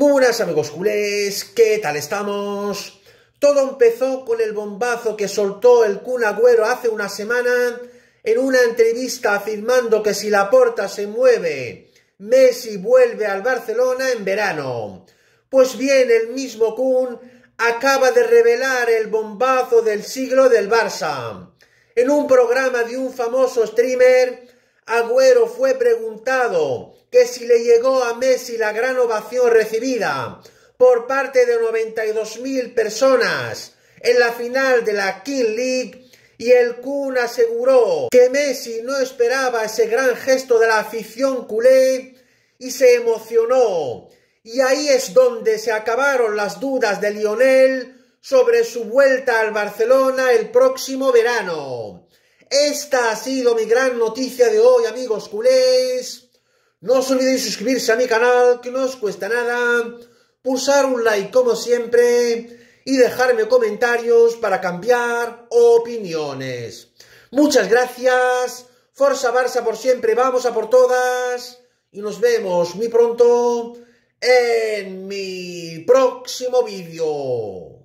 Muy buenas amigos culés, ¿qué tal estamos? Todo empezó con el bombazo que soltó el Kun Agüero hace una semana en una entrevista afirmando que si la porta se mueve, Messi vuelve al Barcelona en verano. Pues bien, el mismo Kun acaba de revelar el bombazo del siglo del Barça. En un programa de un famoso streamer, Agüero fue preguntado que si le llegó a Messi la gran ovación recibida por parte de 92.000 personas en la final de la King League y el Kun aseguró que Messi no esperaba ese gran gesto de la afición culé y se emocionó. Y ahí es donde se acabaron las dudas de Lionel sobre su vuelta al Barcelona el próximo verano. Esta ha sido mi gran noticia de hoy, amigos culés. No os olvidéis suscribirse a mi canal, que no os cuesta nada, pulsar un like como siempre y dejarme comentarios para cambiar opiniones. Muchas gracias, Forza Barça por siempre, vamos a por todas y nos vemos muy pronto en mi próximo vídeo.